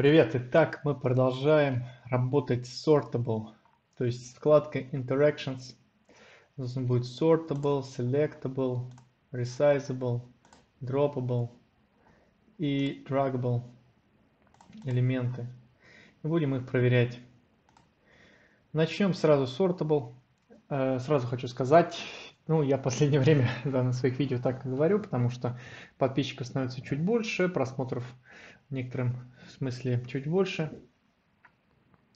Привет! Итак, мы продолжаем работать с Sortable, то есть вкладка Interactions. Нас будет Sortable, Selectable, Resizable, Droppable и Draggable элементы. И будем их проверять. Начнем сразу с Sortable. Э, сразу хочу сказать, ну, я в последнее время да, на своих видео так говорю, потому что подписчиков становится чуть больше, просмотров в некотором смысле чуть больше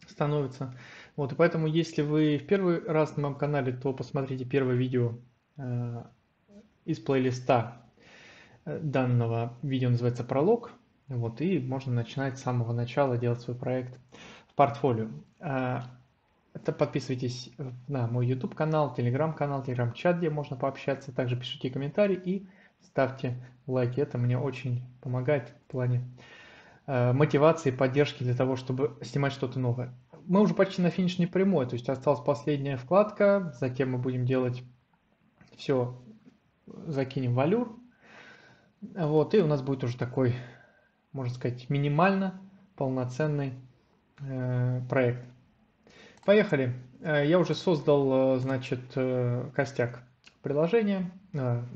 становится. Вот, и поэтому, если вы в первый раз на моем канале, то посмотрите первое видео э, из плейлиста э, данного видео, называется «Пролог». Вот, и можно начинать с самого начала делать свой проект в портфолио. Э, это подписывайтесь на мой YouTube канал, Telegram канал, Telegram чат, где можно пообщаться. Также пишите комментарии и ставьте лайки. Это мне очень помогает в плане Э, мотивации, поддержки для того, чтобы снимать что-то новое. Мы уже почти на финишной прямой, то есть осталась последняя вкладка, затем мы будем делать все, закинем валюр, вот, и у нас будет уже такой, можно сказать, минимально полноценный э, проект. Поехали. Э, я уже создал, э, значит, костяк приложения,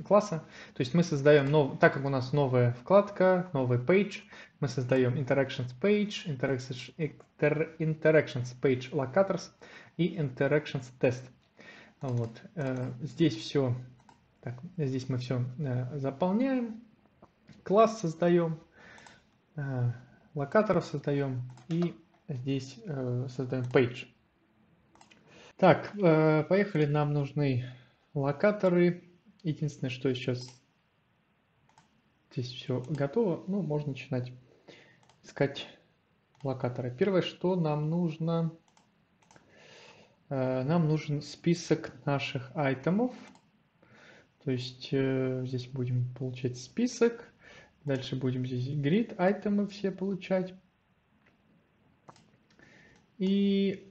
класса. То есть мы создаем, нов... так как у нас новая вкладка, новый page, мы создаем interactions page, interactions, page locators и interactions test. Вот. Э, здесь все, так, здесь мы все э, заполняем, класс создаем, э, локаторов создаем и здесь создаем page. Так, поехали, нам нужны локаторы. Единственное, что сейчас здесь все готово, ну, можно начинать искать локаторы. Первое, что нам нужно, э, нам нужен список наших айтемов. То есть э, здесь будем получать список. Дальше будем здесь grid айтемы все получать. И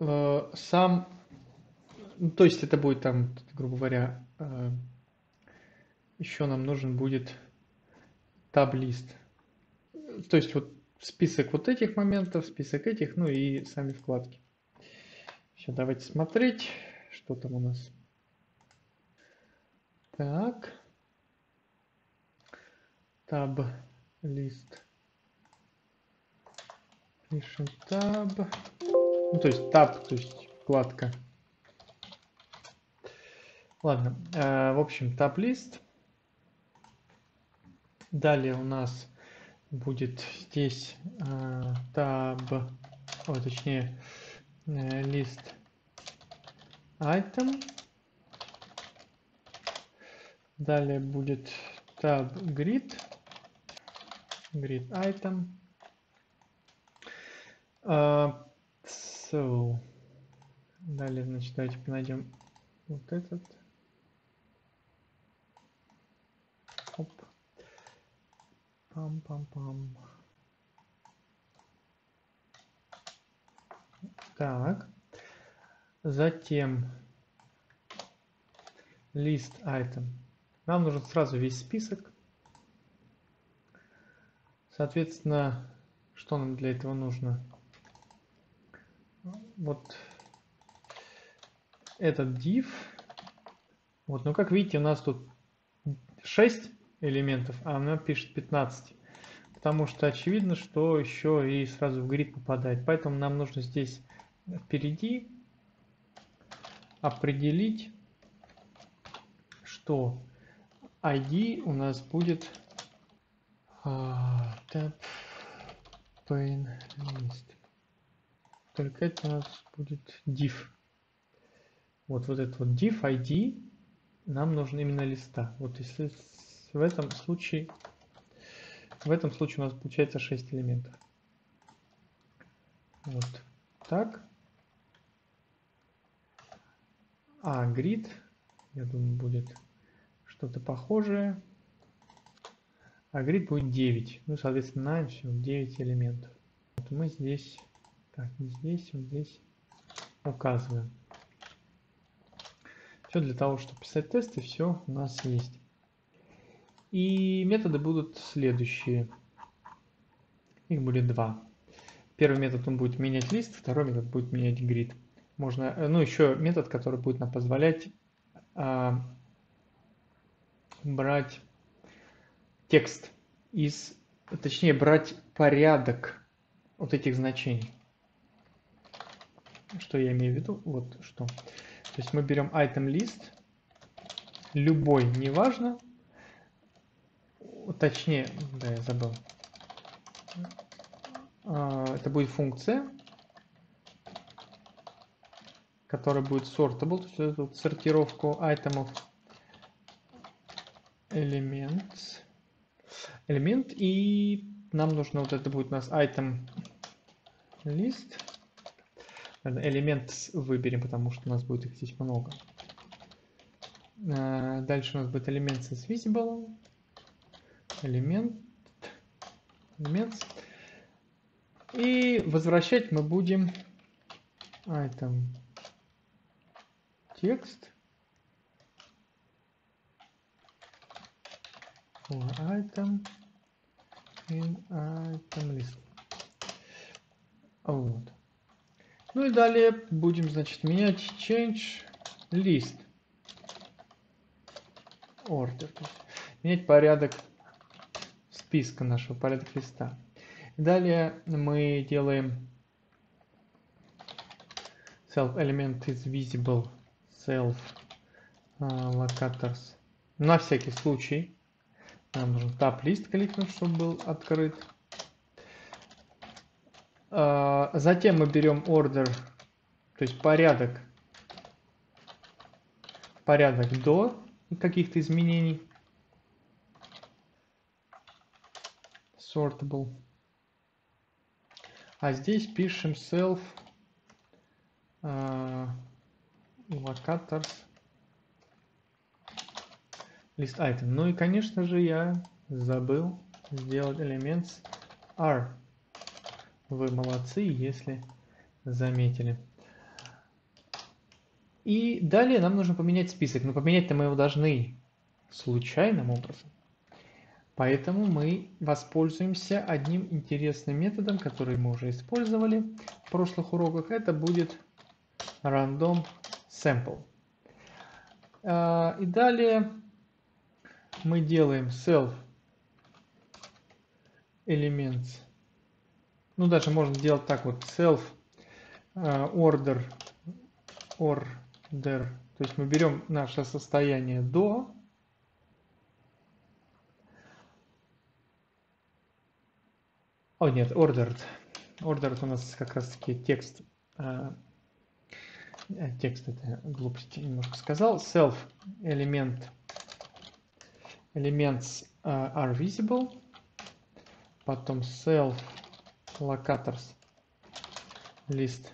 э, сам, ну, то есть это будет там, грубо говоря, э, еще нам нужен будет таблист то есть вот список вот этих моментов, список этих, ну и сами вкладки. Все, давайте смотреть, что там у нас. Так. Таб, лист. Пишем таб. Ну, то есть таб, то есть вкладка. Ладно, э, в общем, таб лист. Далее у нас будет здесь э, tab, о, точнее э, лист item. Далее будет tab grid, grid item. So, далее, значит, давайте найдем вот этот. Пам-пам-пам. Так. Затем лист item. Нам нужен сразу весь список. Соответственно, что нам для этого нужно? Вот этот div. Вот, но как видите, у нас тут 6 элементов, а она пишет 15. Потому что очевидно, что еще и сразу в грид попадает. Поэтому нам нужно здесь впереди определить, что ID у нас будет uh, tab pane list. Только это у нас будет div. Вот, вот этот вот div ID нам нужен именно листа. Вот если в этом случае, в этом случае у нас получается 6 элементов. Вот так. А grid, я думаю, будет что-то похожее. А grid будет 9. Ну, соответственно, на все 9 элементов. Вот мы здесь, так, здесь, вот здесь указываем. Все для того, чтобы писать тесты, все у нас есть. И методы будут следующие. Их будет два. Первый метод он будет менять лист, второй метод будет менять grid. Можно, э, ну еще метод, который будет нам позволять а, брать текст из, точнее брать порядок вот этих значений. Что я имею в виду? Вот что. То есть мы берем item list, любой, неважно, точнее, да, я забыл. А, это будет функция, которая будет sortable, то есть эту сортировку айтемов элемент, элемент, и нам нужно вот это будет у нас item list, элемент выберем, потому что у нас будет их здесь много. А, дальше у нас будет элемент с visible, элемент, элемент. И возвращать мы будем item текст item in item list. Вот. Ну и далее будем, значит, менять change list order. Менять порядок списка нашего, порядок листа. Далее мы делаем self element is visible self uh, locators на всякий случай. Нам нужен tab лист кликнуть, чтобы был открыт. Uh, затем мы берем order, то есть порядок, порядок до каких-то изменений. Sortable. А здесь пишем self uh, locators list item. Ну и, конечно же, я забыл сделать элемент r. Вы молодцы, если заметили. И далее нам нужно поменять список. Но поменять-то мы его должны случайным образом. Поэтому мы воспользуемся одним интересным методом, который мы уже использовали в прошлых уроках. Это будет random sample. А, и далее мы делаем self elements. Ну, даже можно сделать так вот self а, order order. То есть мы берем наше состояние до О, нет, ordered. Ordered у нас как раз таки текст. Э, текст это глупости немножко сказал. Self элемент elements are visible. Потом self locators list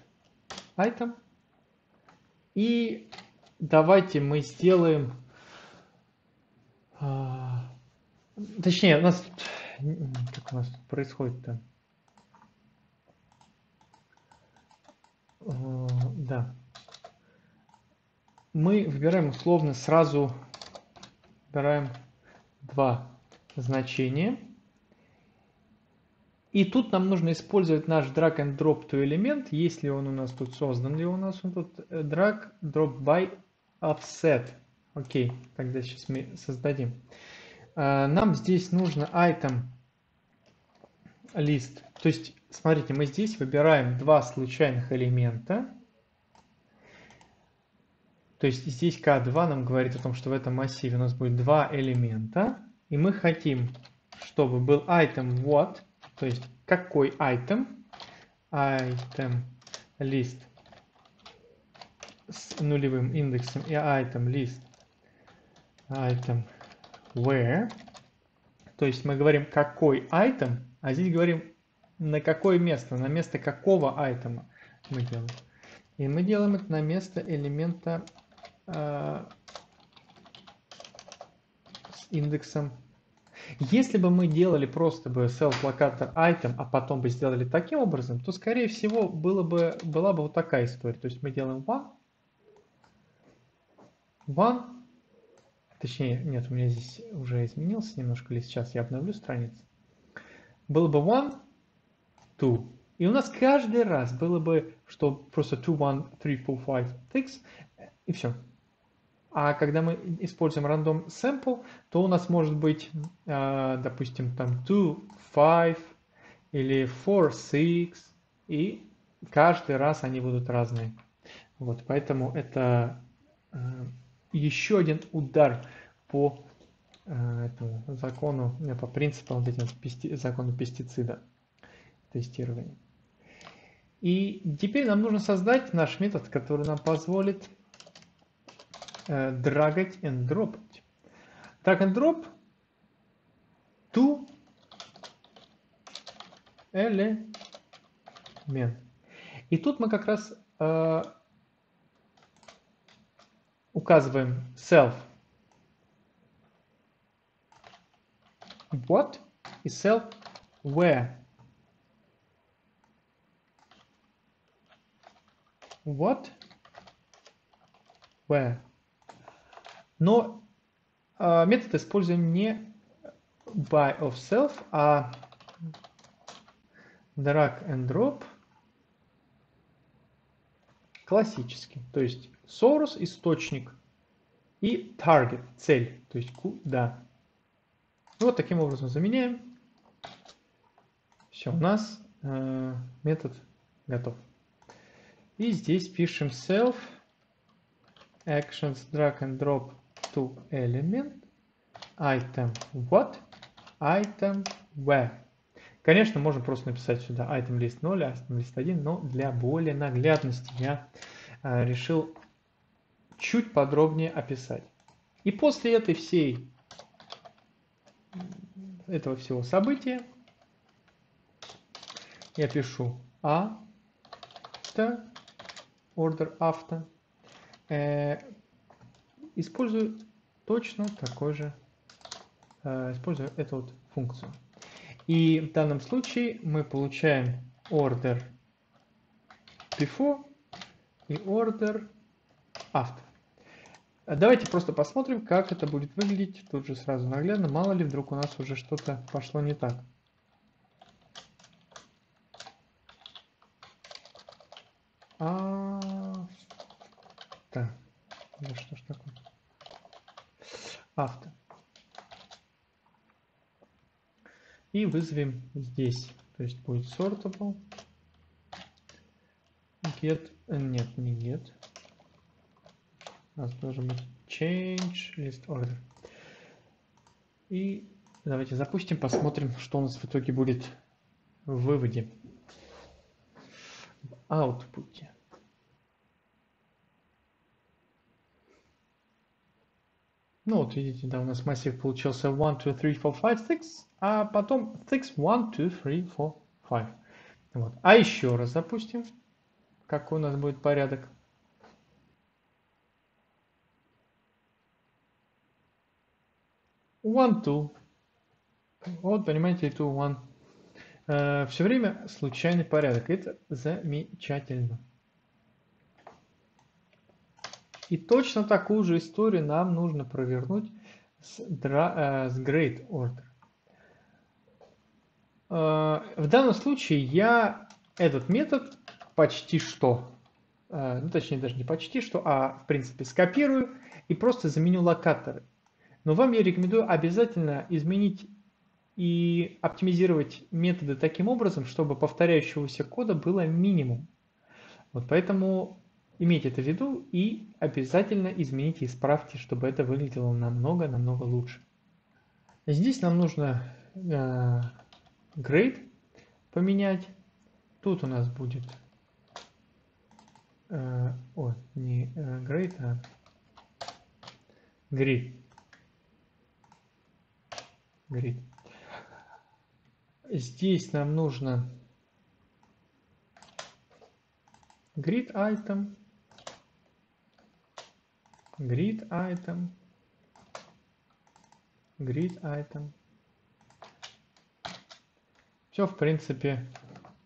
item. И давайте мы сделаем... Uh, точнее, у нас как у нас происходит-то? Э, да. Мы выбираем условно сразу, выбираем два значения. И тут нам нужно использовать наш drag and drop to элемент, если он у нас тут создан, ли у нас он тут э, drag drop by offset. Окей, тогда сейчас мы создадим. Э, нам здесь нужно item list. То есть, смотрите, мы здесь выбираем два случайных элемента. То есть здесь K2 нам говорит о том, что в этом массиве у нас будет два элемента. И мы хотим, чтобы был item what, то есть какой item, item list с нулевым индексом и item list item where. То есть мы говорим, какой item, а здесь говорим, на какое место, на место какого айтема мы делаем. И мы делаем это на место элемента э, с индексом. Если бы мы делали просто бы self-locator item, а потом бы сделали таким образом, то, скорее всего, было бы, была бы вот такая история. То есть мы делаем one, one, Точнее, нет, у меня здесь уже изменился немножко лист. Сейчас я обновлю страницу. Было бы one, to. И у нас каждый раз было бы, что просто 2, 1, 3, 4, 5, 6, и все. А когда мы используем random sample, то у нас может быть, а, допустим, там 2, 5 или 4, 6, и каждый раз они будут разные. Вот, поэтому это а, еще один удар по а, этому закону, по принципам вот этим закону пестицида тестирования. И теперь нам нужно создать наш метод, который нам позволит drag it and drop it. Drag and drop to element. И тут мы как раз uh, указываем self what и self where. What? Where? Но э, метод используем не by of self, а drag and drop классический. То есть source – источник и target – цель, то есть куда. Вот таким образом заменяем. Все, у нас э, метод готов. И здесь пишем self actions drag and drop to element item what item where. Конечно, можно просто написать сюда item list 0, item list 1, но для более наглядности я э, решил чуть подробнее описать. И после этой всей этого всего события я пишу a order after использую точно такой же, э, использую эту вот функцию. И в данном случае мы получаем order before и order after. Давайте просто посмотрим, как это будет выглядеть. Тут же сразу наглядно. Мало ли, вдруг у нас уже что-то пошло не так. А, так, да что ж такое? Авто. И вызовем здесь, то есть будет sortable. Get, нет, не get. У нас должен быть change list order. И давайте запустим, посмотрим, что у нас в итоге будет в выводе. В output. Ну вот видите, да, у нас массив получился 1, 2, 3, 4, 5, 6, а потом 6, 1, 2, 3, 4, 5. Вот. А еще раз запустим, какой у нас будет порядок. One, two. Вот, понимаете, two, one. Э, все время случайный порядок. Это замечательно. И точно такую же историю нам нужно провернуть с, э, с Great Order. Э, в данном случае я этот метод почти что, э, ну точнее даже не почти что, а в принципе скопирую и просто заменю локаторы. Но вам я рекомендую обязательно изменить и оптимизировать методы таким образом, чтобы повторяющегося кода было минимум. Вот поэтому Имейте это в виду и обязательно измените исправьте, чтобы это выглядело намного-намного лучше. Здесь нам нужно э, поменять. Тут у нас будет э, о, не э, а grid. grid. Здесь нам нужно grid item grid item, grid item. Все, в принципе,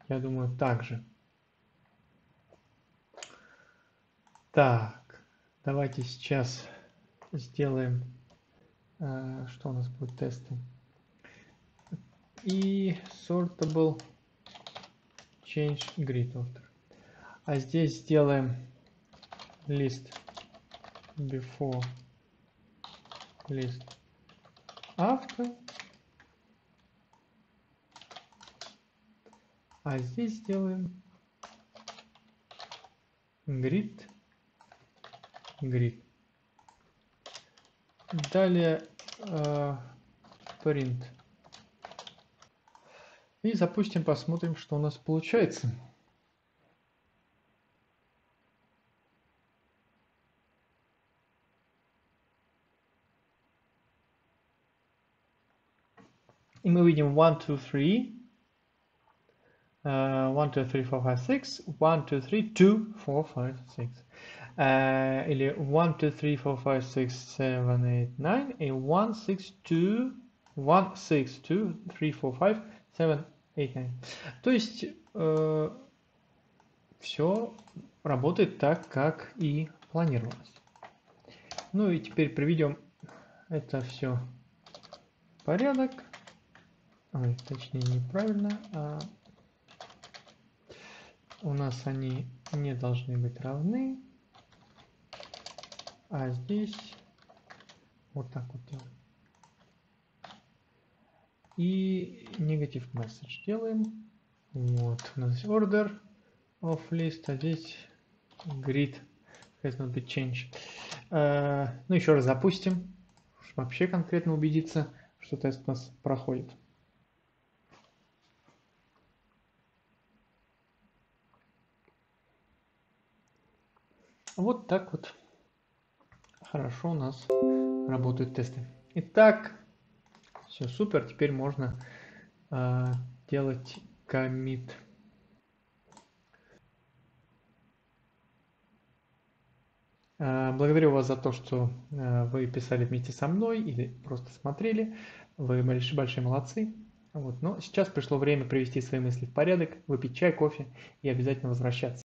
я думаю, так же. Так, давайте сейчас сделаем, э, что у нас будет тесты. И sortable change grid order. А здесь сделаем list before list after. А здесь сделаем grid grid. Далее э, print. И запустим, посмотрим, что у нас получается. И мы видим 1, 2, 3. Uh, 1, 2, 3, 4, 5, 6. 1, 2, 3, 2, 4, 5, 6. Uh, или 1, 2, 3, 4, 5, 6, 7, 8, 9. И 1, 6, 2, 1, 6, 2, 3, 4, 5, 7, 8, 9. То есть э, все работает так, как и планировалось. Ну и теперь приведем это все в порядок. Ой, точнее неправильно. А у нас они не должны быть равны. А здесь вот так вот делаем. И negative message делаем. Вот, у нас order of list, а здесь grid has not been changed. Uh, ну, еще раз запустим, вообще конкретно убедиться, что тест у нас проходит. Вот так вот хорошо у нас работают тесты. Итак, все супер, теперь можно э, делать комит. Э, благодарю вас за то, что э, вы писали вместе со мной или просто смотрели. Вы большие, большие молодцы. Вот. Но сейчас пришло время привести свои мысли в порядок, выпить чай, кофе и обязательно возвращаться.